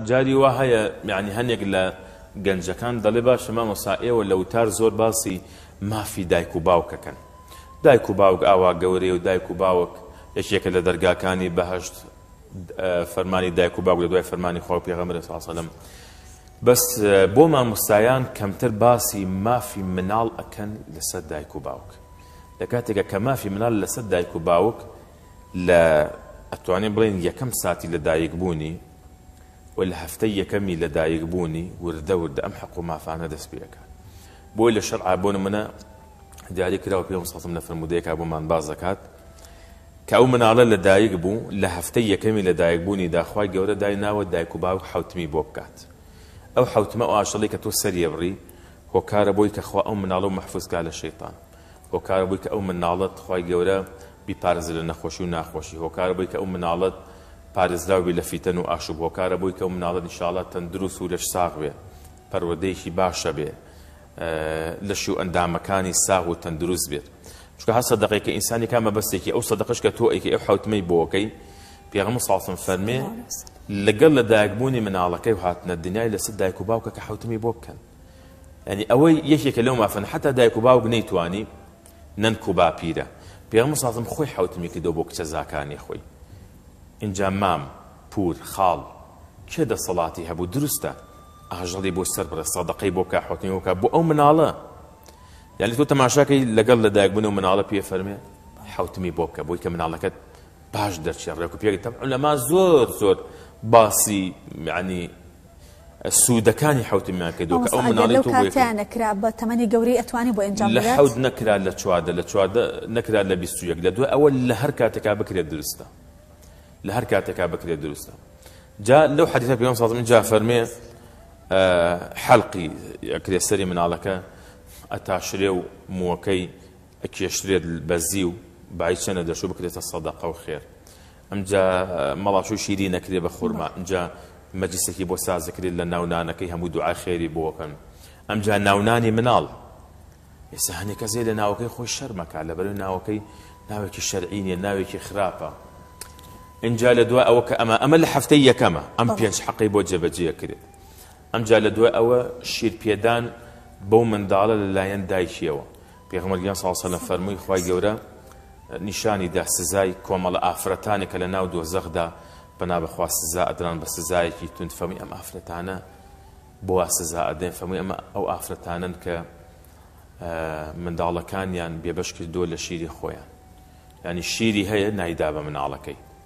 جاری وا هەیە یانی هەنێک لە گەنجەکان دەڵێ باشە مامۆسا ئێوە لە وتار زۆر باسی مافی دایک و باوک ئەکەن دایک و باوک ئاوا گەورەیە و دایک و باوک یەکێکە لە دەرگاکانی بەهەشت فەرمانی دایک و باوک لە دوای فەرمانی خوا و پێغەمبەر صلی الله علیه و سلم بەس بۆ مامۆستایان کەمتر باسی مافی مناڵ ئەکەن لەسەر دایک و باوک لە کاتێکە کە مافی منال لەسەر دایک و باوک لە ئەتوانین بڵێن یەکەم ساتی لە دایک بوونی و لە هەفتەی یەکەمی لە دایک بوونی وردە وردە ئەم حەق و مافانە دەست پێ ئەکات بۆی لە شەرعا بۆ نمونە دیاری کرا و پێم سەتم لە فرمودەیەکا بۆمان باز دەکات کە ئەو مناڵە لە دایک بوو لە هەفتەی یەکەمی لە دایک بوونی داخوای گەورە دای ناوە دایک و باوک حوتمی بۆ بکات ئەو حوتمە ئاشڵی کە تۆ سەریە بڕی هۆکارە بۆی کە خوا ئەو مناڵە و محفوظ کا لە شەیتان هۆکارە بوی کە ئەو مناڵەت خوای گەورە بیپارێزێ لە نەخۆشی و ناخۆشی هۆکارە بوی کە ئەو مناڵەت پارێزراو بی لە فیتەن و ئاشوب هۆکارە بوی کە ئەو مناڵەت ان شاءاللە تەندروست و لەش ساغ بێ پەروەدەیەکی باش هەبێ لەش و ئەندامەکانی ساغ و تەندروست بێت چونکە هەر سەدەقەی کە ئینسانی کا مەبەستێکی ئەو سەدەقەش کە تۆ ئەیکەی ئەو حوتمەی بۆکەی پێغەمبەر صلی الله علیه و فەرمێ لەگەڵ لە دایکبوونی مناڵەکەی و هاتنە دنیای لەسەر دایک و باوکە کە حوتمی بۆ بکەن یعنی ئەوەی یەکێکە لەو مافن حتا دایک و باوک نەیتوانی نەنک و باپیرە پێغمە سازم خۆی حوتمی کردو بۆ کچە زاکانی خۆی اینجا مام پور خاڵ کێ دەسەڵاتی هەبوو دروستە ئاژەڵی بۆ سەر بڕێ سەدەقەی بۆ کا حوتمی بۆکە بۆ ئەو مناڵە یعنی تۆ تەماشاکەی لەگەڵ لە دایک بوون و مناڵە پێ فەرمێ حوتمی بۆ بکە بۆی کە مناڵەکەت باش دەرچێ ڕێک و پێگەتە لەما زۆر زۆر باسی یعنی سودەکانی حەوتمیان کردوە کە ئەو مناڵی تۆ بۆی کرد نەکرا بە تەمەنی گەورەی ئەتوانی بۆ ئەنجام بدات لە حەوت نەکرا لە چواردە لە چواردە نەکرا لە بیست و یەک لە دوای ئەوە لە هەر کاتێکا بکرێت دروستە لە هەر کاتێکا بکرێت دروستە جا لەو حەدیثە پێم سازم جا فەرمێ حەلقی ئەکرێ سەری مناڵەکە ئەتاشرێ و مووەکەی ئەکێشترێت بەزی و بای چەنە دەشو بکرێتە سەدەقە و خێر ئەمجا مەڵاشوی شیرین ئەکرێ بە خورما ئەمجا مەجلیسێکی بۆ ساز دەکرێت لە ناو نانەکەی هەموو دوعای خێری بۆ بکەن ئەمجا ناونانی مناڵ ئێستا هەنێک کەسێ لە ناوەکەی خۆی شەرمەکە لە بەرەوەی ناوەکەی ناوێکی شەرعی نیە ناوێکی خراپە ئینجا لە دوای ئەوە کە ئەمە ئەمە لە هەفتەی یەکەمە ئەم پێنج حەقی بۆ جێبەجێ کرێت ئەمجا لە دوای ئەوە شیرپێدان بەو منداڵە لەلایەن دایکیەوە پێغەمبەر گیان ساڵ سەلەم فەرمووی خوای گەورە نیشانی دا سزای کۆمەڵە ئافرەتانێک کە لە ناو دۆزەخدا پەنا بەخوا سزا ئەدران بە سزایەکی تونند فەرمووی ئەم ئافرەتانە بۆ وا سزا ئەدرێن فەرمووی ئەمە ئەو ئافرەتانەن کە منداڵەکانیان بێبەش کردووە لە شیری خۆیان ینی شیری هەیە نایدا بە مناڵەکەی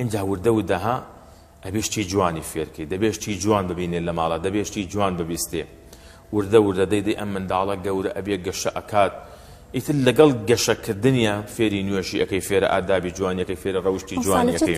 ئینجا وردە وردە ها ئەبێ شتی جوانی فێر کەی دەبێ شتی جوان ببینێ لە ماڵا دەبێ شتی جوان ببیستێ وردە وردە دەی دەی ئەم منداڵە گەورە ئەبێ گەشە ئەکات ئیتر لەگەڵ گەشەکردنیە فێری نوێژی ئەەکەی فێرە ئادابی جوانیەکەی فێرە ڕەوشتی جوانیەکەی